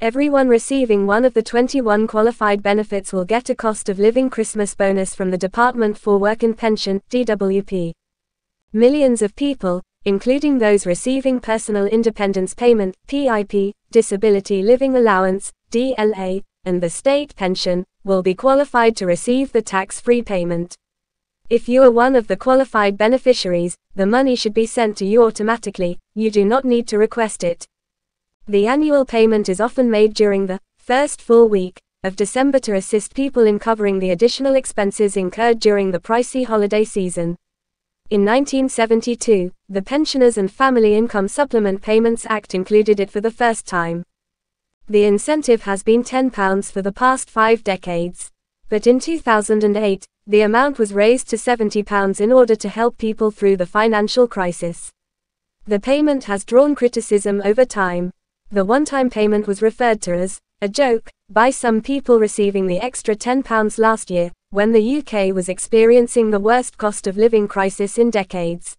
Everyone receiving one of the 21 qualified benefits will get a cost of living Christmas bonus from the Department for Work and Pension, DWP. Millions of people, including those receiving Personal Independence Payment, PIP, Disability Living Allowance, DLA, and the state pension, will be qualified to receive the tax-free payment. If you are one of the qualified beneficiaries, the money should be sent to you automatically, you do not need to request it. The annual payment is often made during the first full week of December to assist people in covering the additional expenses incurred during the pricey holiday season. In 1972, the Pensioners and Family Income Supplement Payments Act included it for the first time. The incentive has been £10 for the past five decades. But in 2008, the amount was raised to £70 in order to help people through the financial crisis. The payment has drawn criticism over time. The one-time payment was referred to as a joke by some people receiving the extra £10 last year, when the UK was experiencing the worst cost of living crisis in decades.